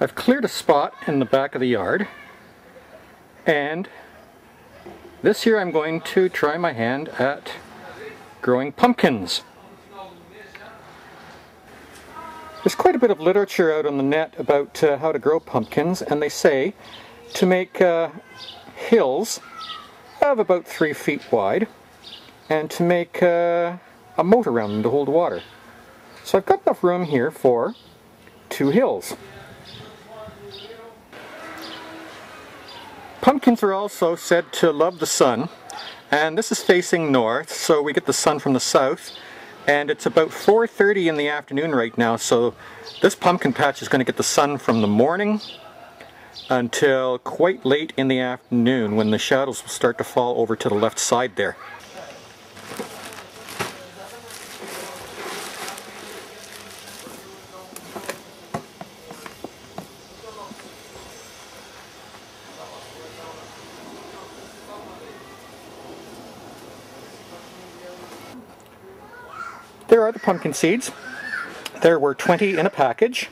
I've cleared a spot in the back of the yard and this year I'm going to try my hand at growing pumpkins. There's quite a bit of literature out on the net about uh, how to grow pumpkins and they say to make uh, hills of about three feet wide and to make uh, a moat around them to hold water. So I've got enough room here for two hills. Pumpkins are also said to love the sun and this is facing north so we get the sun from the south and it's about 4.30 in the afternoon right now so this pumpkin patch is going to get the sun from the morning until quite late in the afternoon when the shadows will start to fall over to the left side there. There are the pumpkin seeds. There were 20 in a package.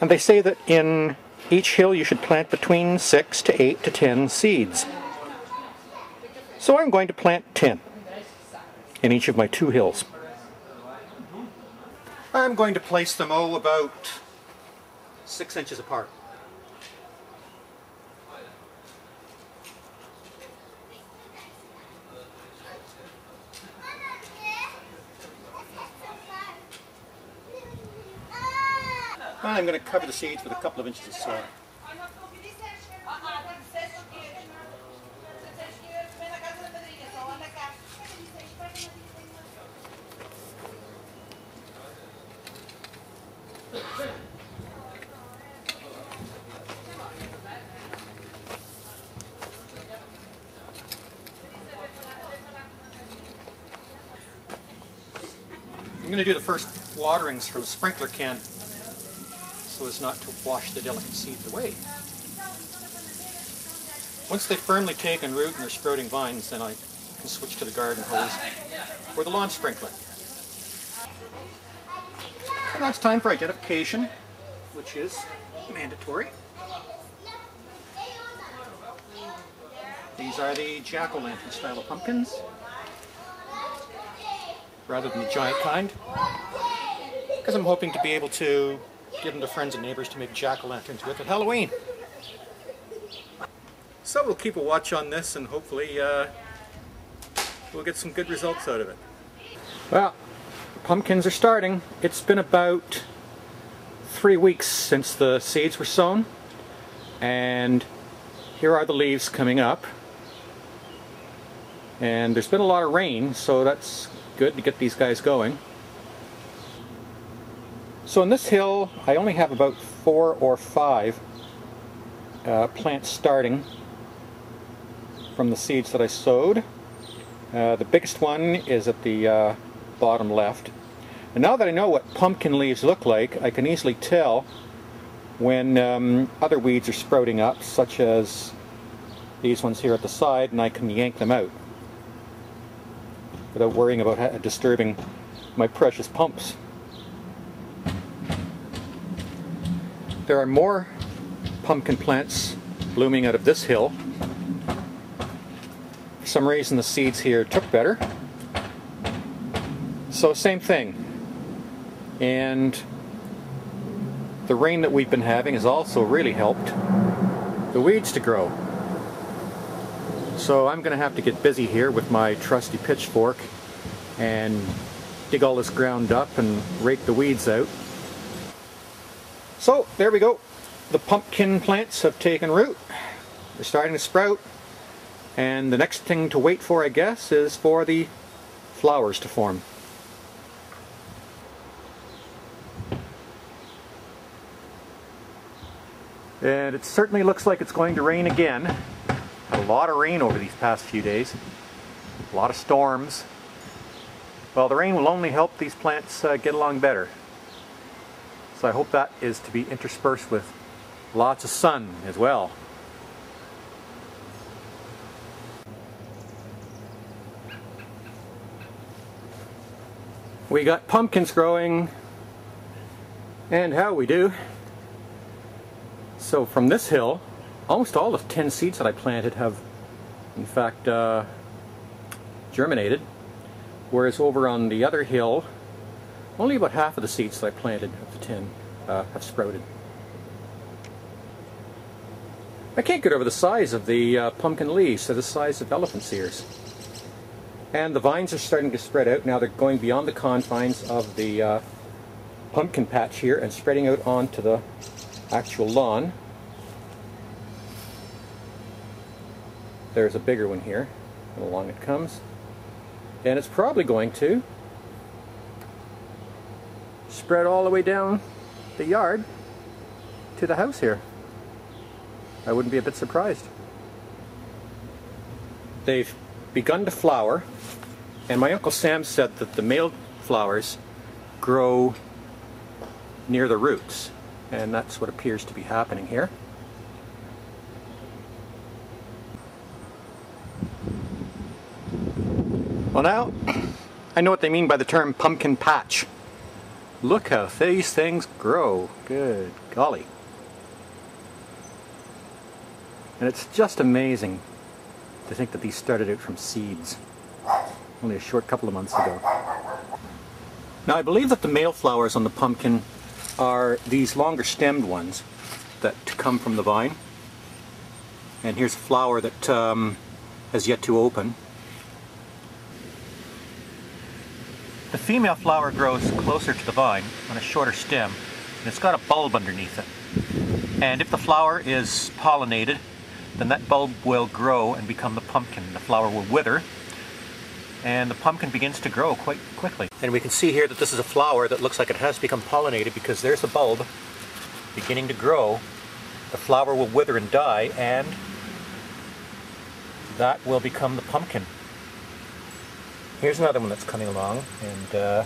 And they say that in each hill you should plant between 6 to 8 to 10 seeds. So I'm going to plant 10 in each of my two hills. I'm going to place them, oh, about 6 inches apart. I'm going to cover the seeds with a couple of inches of soil. I'm going to do the first waterings from a sprinkler can so as not to wash the delicate seeds away. Once they've firmly taken root and they're sprouting vines, then I can switch to the garden hose or the lawn sprinkler. now it's time for identification, which is mandatory. These are the jack-o'-lantern style of pumpkins, rather than the giant kind, because I'm hoping to be able to give them to friends and neighbors to make jack-o'-lanterns with at Halloween. So we'll keep a watch on this and hopefully uh, we'll get some good results out of it. Well, pumpkins are starting. It's been about three weeks since the seeds were sown and here are the leaves coming up and there's been a lot of rain so that's good to get these guys going. So in this hill, I only have about four or five uh, plants starting from the seeds that I sowed. Uh, the biggest one is at the uh, bottom left. And now that I know what pumpkin leaves look like, I can easily tell when um, other weeds are sprouting up, such as these ones here at the side, and I can yank them out without worrying about disturbing my precious pumps. There are more pumpkin plants blooming out of this hill. For some reason the seeds here took better. So same thing. And the rain that we've been having has also really helped the weeds to grow. So I'm going to have to get busy here with my trusty pitchfork and dig all this ground up and rake the weeds out. So there we go. The pumpkin plants have taken root. They're starting to sprout. And the next thing to wait for, I guess, is for the flowers to form. And it certainly looks like it's going to rain again. A lot of rain over these past few days. A lot of storms. Well, the rain will only help these plants uh, get along better. So I hope that is to be interspersed with lots of sun as well. We got pumpkins growing and how we do. So from this hill, almost all of 10 seeds that I planted have, in fact, uh, germinated. Whereas over on the other hill, only about half of the seeds that I planted of the 10 uh, have sprouted. I can't get over the size of the uh, pumpkin leaves. They're the size of elephant's ears. And the vines are starting to spread out. Now they're going beyond the confines of the uh, pumpkin patch here and spreading out onto the actual lawn. There's a bigger one here, and along it comes. And it's probably going to spread all the way down the yard to the house here. I wouldn't be a bit surprised. They've begun to flower, and my Uncle Sam said that the male flowers grow near the roots, and that's what appears to be happening here. Well now, I know what they mean by the term pumpkin patch. Look how these things grow. Good golly. And it's just amazing to think that these started out from seeds only a short couple of months ago. Now I believe that the male flowers on the pumpkin are these longer stemmed ones that come from the vine. And here's a flower that um, has yet to open. The female flower grows closer to the vine on a shorter stem and it's got a bulb underneath it. And if the flower is pollinated, then that bulb will grow and become the pumpkin. The flower will wither and the pumpkin begins to grow quite quickly. And we can see here that this is a flower that looks like it has become pollinated because there's the bulb beginning to grow. The flower will wither and die and that will become the pumpkin. Here's another one that's coming along, and uh,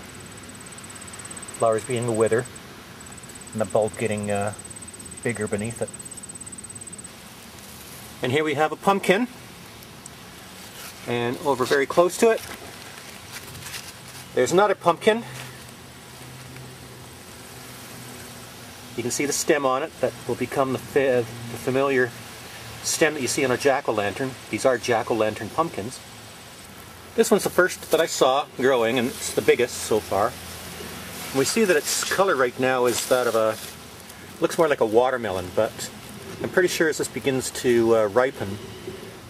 flowers beginning to wither, and the bulb getting uh, bigger beneath it. And here we have a pumpkin, and over very close to it, there's another pumpkin. You can see the stem on it that will become the, the familiar stem that you see on a jack-o'-lantern. These are jack-o'-lantern pumpkins. This one's the first that I saw growing, and it's the biggest so far. We see that its color right now is that of a, looks more like a watermelon, but I'm pretty sure as this begins to uh, ripen,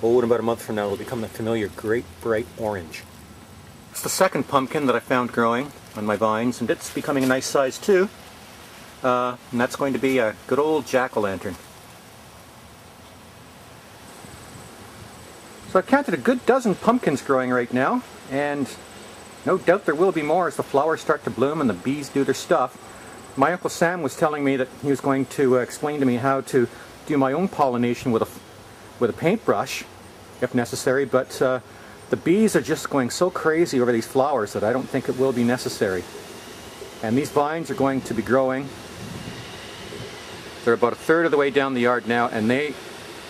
oh, in about a month from now, it'll become the familiar great bright orange. It's the second pumpkin that I found growing on my vines, and it's becoming a nice size too. Uh, and that's going to be a good old jack-o'-lantern. So I've counted a good dozen pumpkins growing right now, and no doubt there will be more as the flowers start to bloom and the bees do their stuff. My Uncle Sam was telling me that he was going to uh, explain to me how to do my own pollination with a, with a paintbrush, if necessary, but uh, the bees are just going so crazy over these flowers that I don't think it will be necessary. And these vines are going to be growing. They're about a third of the way down the yard now, and they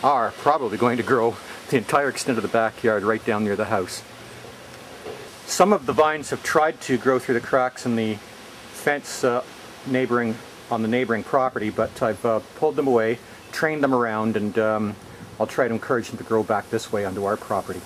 are probably going to grow the entire extent of the backyard right down near the house. Some of the vines have tried to grow through the cracks in the fence uh, neighboring on the neighboring property, but I've uh, pulled them away, trained them around, and um, I'll try to encourage them to grow back this way onto our property.